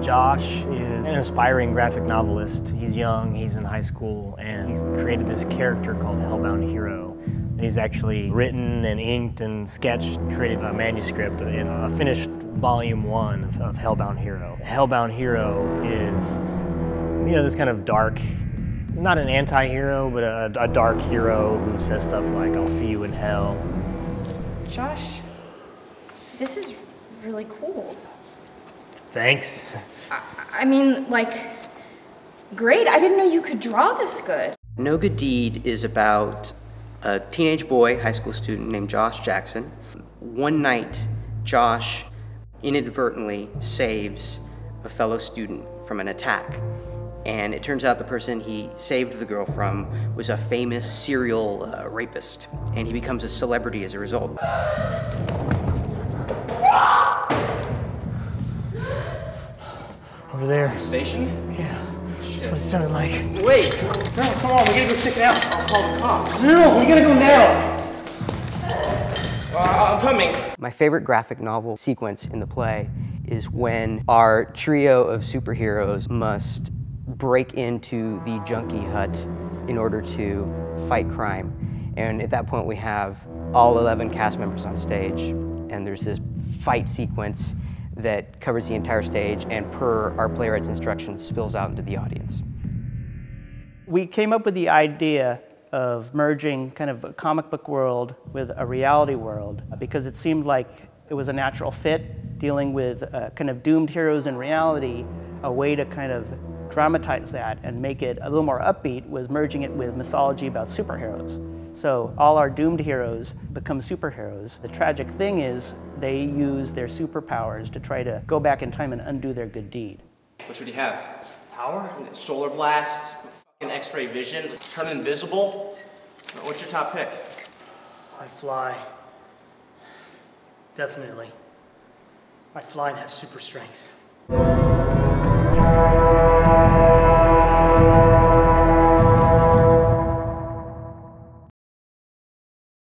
Josh is an aspiring graphic novelist. He's young, he's in high school, and he's created this character called Hellbound Hero. He's actually written and inked and sketched, created a manuscript in a finished volume one of, of Hellbound Hero. Hellbound Hero is, you know, this kind of dark, not an anti-hero, but a, a dark hero who says stuff like, I'll see you in hell. Josh, this is really cool. Thanks. I, I mean, like, great. I didn't know you could draw this good. No Good Deed is about a teenage boy, high school student named Josh Jackson. One night, Josh inadvertently saves a fellow student from an attack. And it turns out the person he saved the girl from was a famous serial uh, rapist, and he becomes a celebrity as a result. Over there. Station? Yeah, that's what it sounded like. Wait! No, come on, we gotta go check it out. I'll call the cops. No, we gotta go now. Uh, I'm coming. My favorite graphic novel sequence in the play is when our trio of superheroes must break into the junkie hut in order to fight crime. And at that point, we have all 11 cast members on stage, and there's this fight sequence that covers the entire stage and, per our playwright's instructions, spills out into the audience. We came up with the idea of merging kind of a comic book world with a reality world because it seemed like it was a natural fit dealing with uh, kind of doomed heroes in reality. A way to kind of dramatize that and make it a little more upbeat was merging it with mythology about superheroes. So all our doomed heroes become superheroes. The tragic thing is they use their superpowers to try to go back in time and undo their good deed. What should he have? Power? Solar blast? Fucking X-ray vision? Turn invisible? What's your top pick? I fly. Definitely. I fly and have super strength.